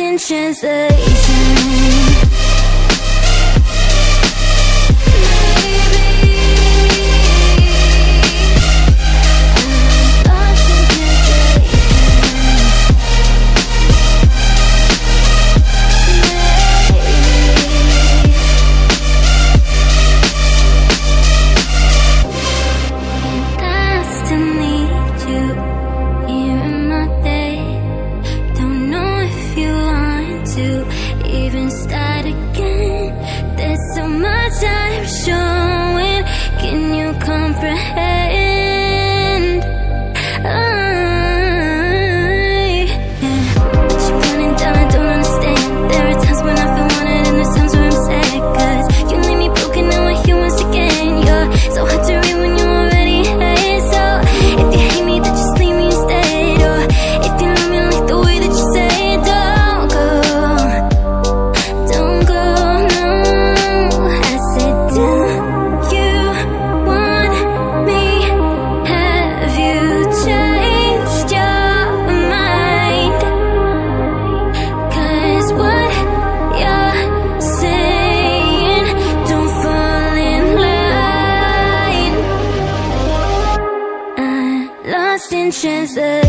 in translation. my time showing. Can you comprehend? chances